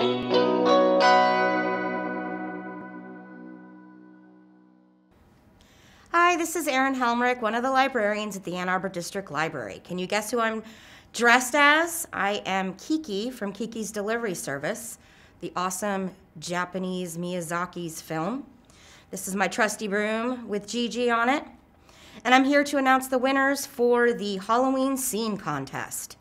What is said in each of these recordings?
Hi, this is Erin Helmrich, one of the librarians at the Ann Arbor District Library. Can you guess who I'm dressed as? I am Kiki from Kiki's Delivery Service, the awesome Japanese Miyazaki's film. This is my trusty broom with Jiji on it. And I'm here to announce the winners for the Halloween Scene Contest.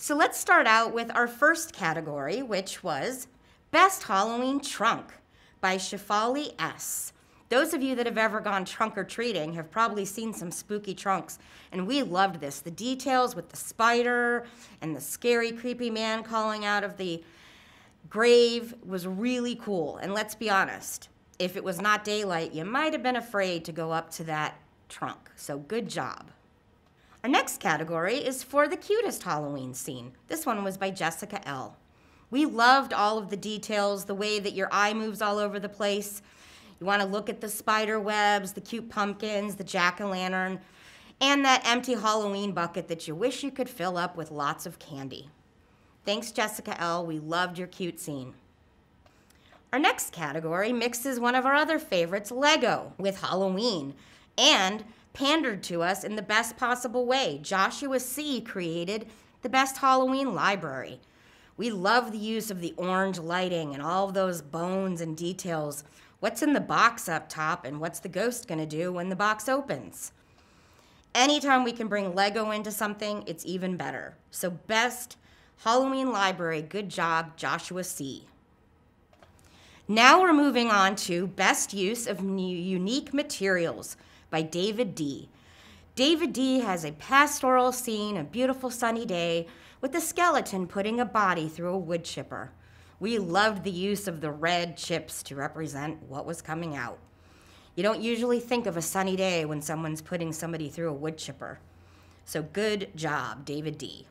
So let's start out with our first category, which was Best Halloween Trunk by Shifali S. Those of you that have ever gone trunk or treating have probably seen some spooky trunks, and we loved this. The details with the spider and the scary, creepy man calling out of the grave was really cool. And let's be honest, if it was not daylight, you might have been afraid to go up to that trunk. So good job. Our next category is for the cutest Halloween scene. This one was by Jessica L. We loved all of the details, the way that your eye moves all over the place. You want to look at the spider webs, the cute pumpkins, the jack o' lantern, and that empty Halloween bucket that you wish you could fill up with lots of candy. Thanks, Jessica L. We loved your cute scene. Our next category mixes one of our other favorites, Lego, with Halloween, and pandered to us in the best possible way. Joshua C. created the best Halloween library. We love the use of the orange lighting and all those bones and details What's in the box up top and what's the ghost going to do when the box opens? Anytime we can bring Lego into something, it's even better. So, best Halloween library, good job, Joshua C. Now we're moving on to Best Use of Unique Materials by David D. David D has a pastoral scene, a beautiful sunny day, with a skeleton putting a body through a wood chipper. We loved the use of the red chips to represent what was coming out. You don't usually think of a sunny day when someone's putting somebody through a wood chipper. So good job, David D.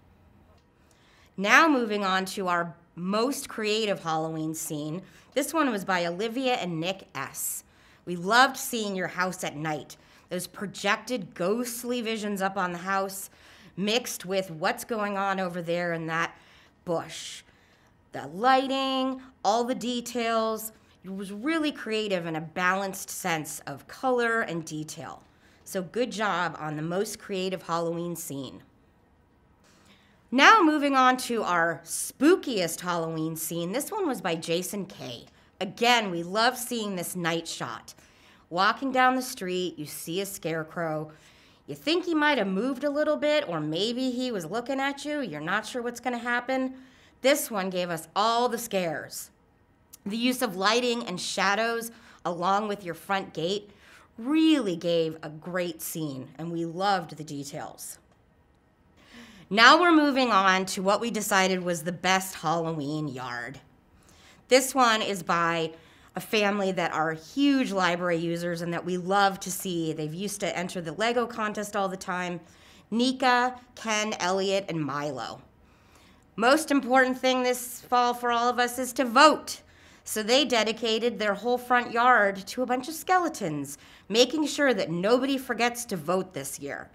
Now moving on to our most creative Halloween scene. This one was by Olivia and Nick S. We loved seeing your house at night. Those projected ghostly visions up on the house mixed with what's going on over there in that bush the lighting, all the details. It was really creative and a balanced sense of color and detail. So good job on the most creative Halloween scene. Now moving on to our spookiest Halloween scene. This one was by Jason K. Again, we love seeing this night shot. Walking down the street, you see a scarecrow. You think he might have moved a little bit, or maybe he was looking at you. You're not sure what's going to happen. This one gave us all the scares. The use of lighting and shadows along with your front gate really gave a great scene, and we loved the details. Now we're moving on to what we decided was the best Halloween yard. This one is by a family that are huge library users and that we love to see. They've used to enter the Lego contest all the time. Nika, Ken, Elliot, and Milo. Most important thing this fall for all of us is to vote. So they dedicated their whole front yard to a bunch of skeletons, making sure that nobody forgets to vote this year.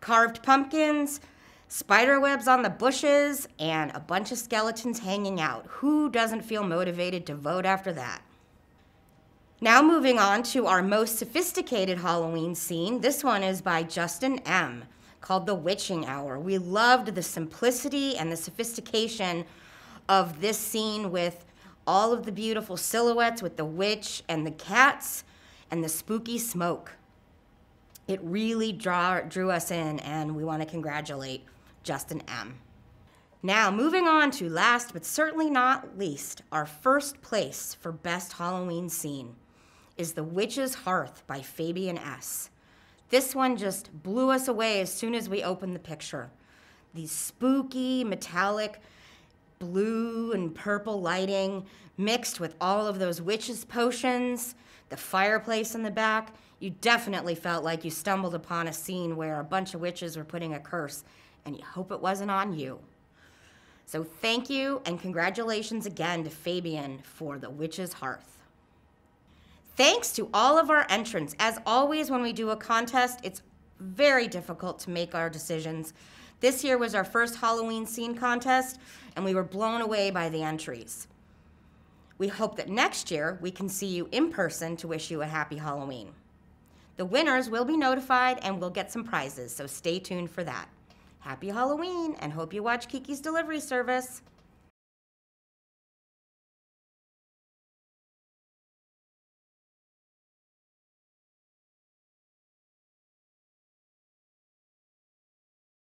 Carved pumpkins, spider webs on the bushes, and a bunch of skeletons hanging out. Who doesn't feel motivated to vote after that? Now moving on to our most sophisticated Halloween scene. This one is by Justin M called The Witching Hour. We loved the simplicity and the sophistication of this scene with all of the beautiful silhouettes with the witch and the cats and the spooky smoke. It really draw, drew us in, and we want to congratulate Justin M. Now, moving on to last but certainly not least, our first place for Best Halloween Scene is The Witch's Hearth by Fabian S. This one just blew us away as soon as we opened the picture. These spooky, metallic, blue and purple lighting mixed with all of those witches' potions, the fireplace in the back. You definitely felt like you stumbled upon a scene where a bunch of witches were putting a curse, and you hope it wasn't on you. So, thank you and congratulations again to Fabian for The Witch's Hearth. Thanks to all of our entrants. As always, when we do a contest, it's very difficult to make our decisions. This year was our first Halloween scene contest, and we were blown away by the entries. We hope that next year we can see you in person to wish you a happy Halloween. The winners will be notified and we'll get some prizes, so stay tuned for that. Happy Halloween and hope you watch Kiki's Delivery Service.